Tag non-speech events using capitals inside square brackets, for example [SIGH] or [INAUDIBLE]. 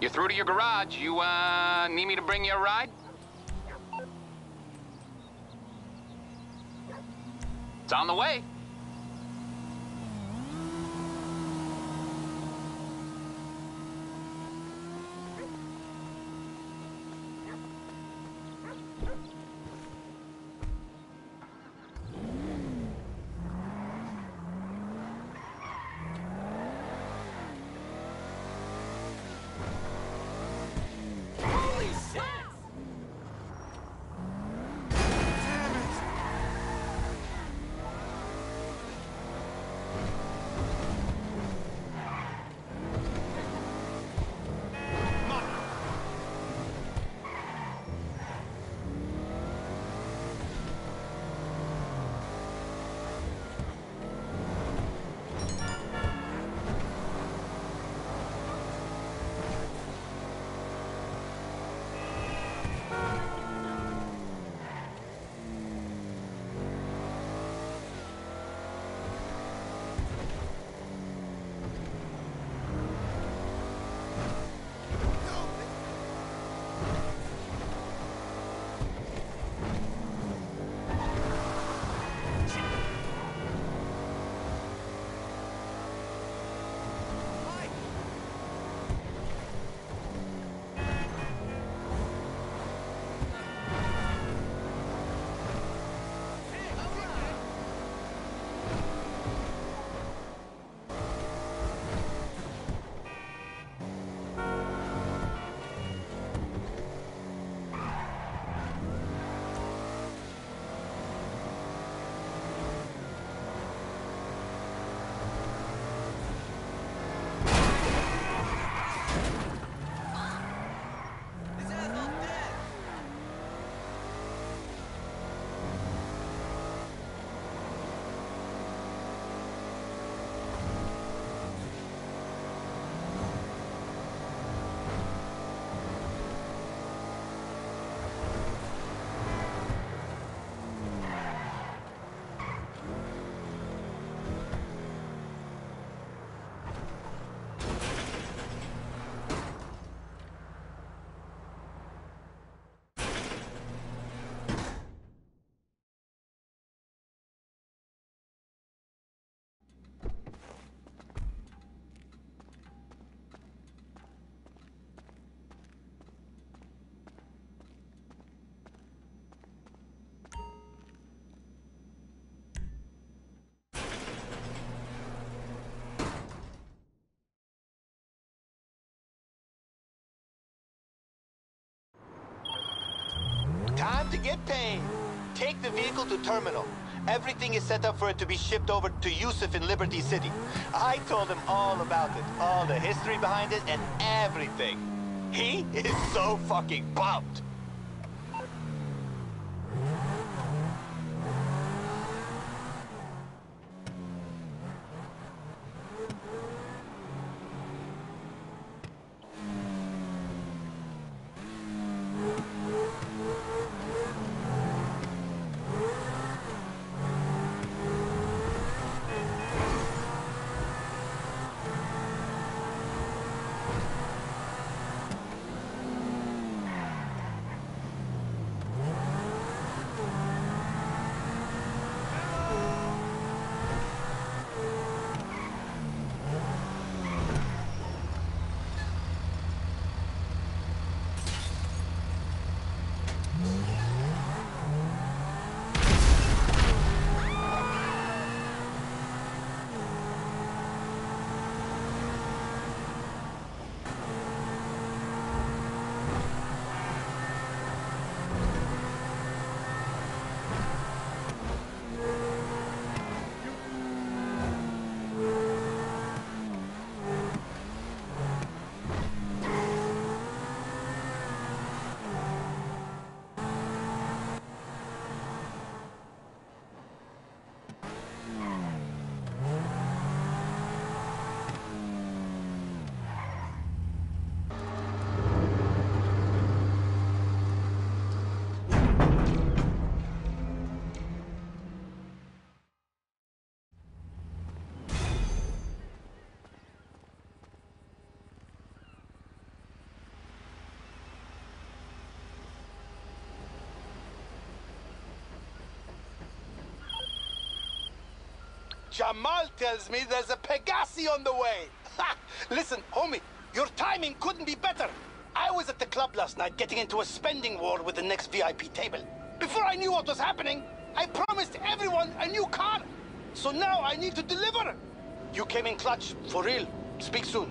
You're through to your garage. You, uh, need me to bring you a ride? It's on the way. Paid. Take the vehicle to terminal. Everything is set up for it to be shipped over to Yusuf in Liberty City. I told him all about it, all the history behind it, and everything. He is so fucking pumped. Jamal tells me there's a Pegassi on the way. [LAUGHS] Ha! Listen, homie, your timing couldn't be better. I was at the club last night getting into a spending war with the next VIP table. Before I knew what was happening, I promised everyone a new car. So now I need to deliver. You came in clutch, for real. Speak soon.